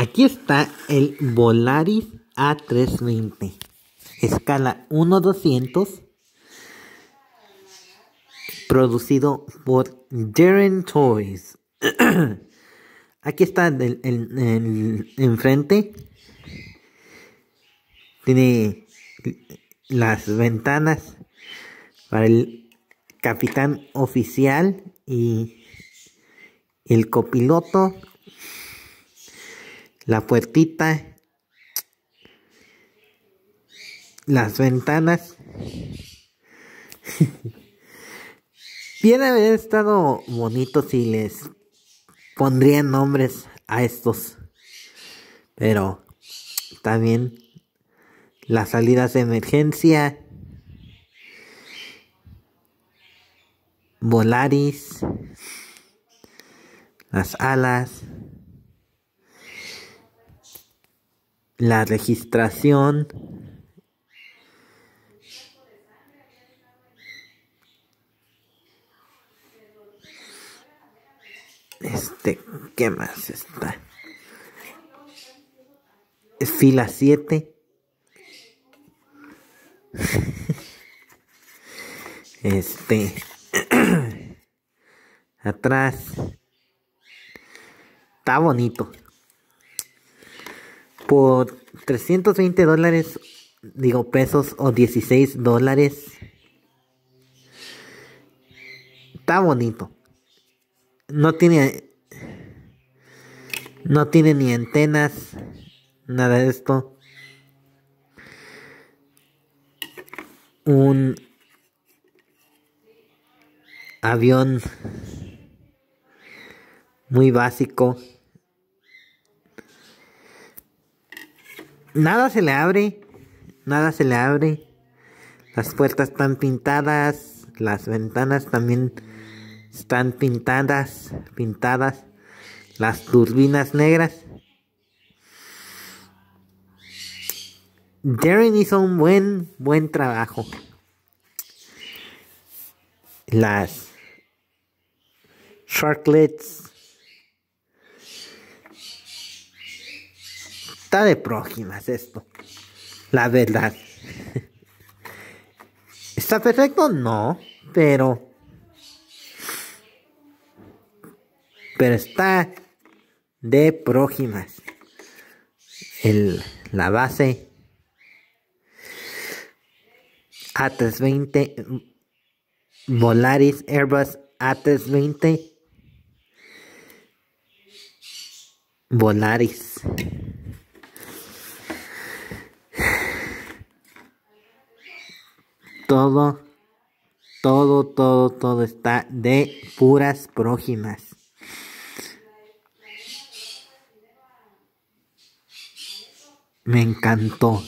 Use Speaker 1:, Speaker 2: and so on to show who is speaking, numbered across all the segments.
Speaker 1: Aquí está el Volaris A320. Escala 1-200. Producido por Darren Toys. Aquí está el, enfrente. Tiene las ventanas para el capitán oficial y el copiloto la puertita, las ventanas. Bien haber estado bonito si les pondrían nombres a estos. Pero también las salidas de emergencia. Volaris. Las alas. La registración. Este qué más está es fila 7 este atrás. Está bonito por 320 dólares, digo pesos o 16 dólares. Está bonito. No tiene no tiene ni antenas, nada de esto. Un avión muy básico. Nada se le abre, nada se le abre. Las puertas están pintadas, las ventanas también están pintadas, pintadas. Las turbinas negras. Darren hizo un buen, buen trabajo. Las sharklets Está de próximas esto. La verdad. ¿Está perfecto? No. Pero. Pero está de próximas. El, la base. A320. Volaris Airbus A320. Volaris. Todo, todo, todo, todo está de puras prójimas. Me encantó.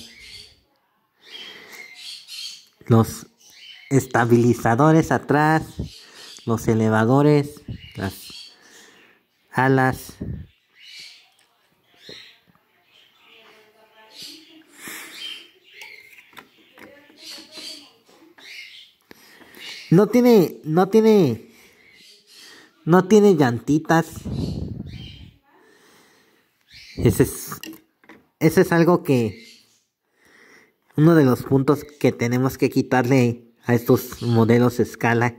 Speaker 1: Los estabilizadores atrás, los elevadores, las alas, No tiene, no tiene, no tiene llantitas. Ese es, ese es algo que, uno de los puntos que tenemos que quitarle a estos modelos escala.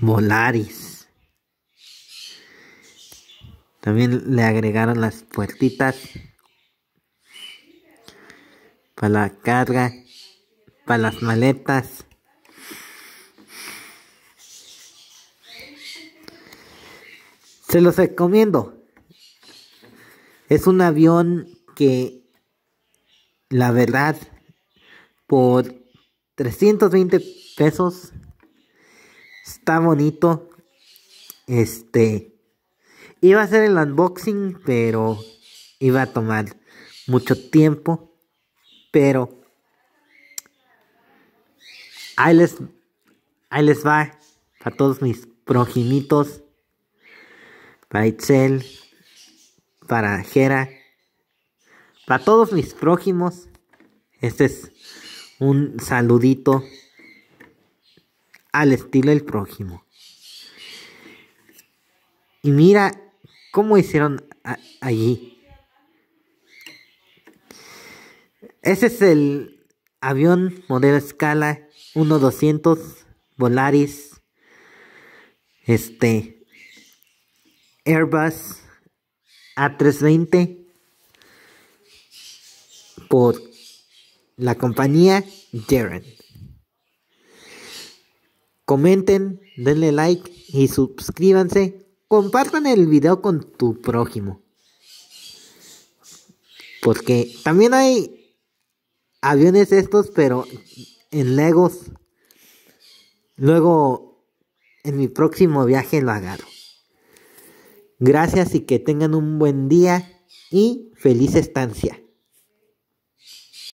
Speaker 1: Volaris. También le agregaron las puertitas para la carga, para las maletas. Se los recomiendo. Es un avión que la verdad por 320 pesos está bonito. Este iba a hacer el unboxing, pero iba a tomar mucho tiempo. Pero ahí les, ahí les va para todos mis progimitos, para Itzel, para Jera, para todos mis prójimos. Este es un saludito al estilo del prójimo. Y mira cómo hicieron allí. Ese es el avión modelo escala 1200 Volaris. Este Airbus A320 por la compañía Jeren. Comenten, denle like y suscríbanse. Compartan el video con tu prójimo. Porque también hay aviones estos, pero en Legos. Luego, en mi próximo viaje lo agarro. Gracias y que tengan un buen día y feliz estancia.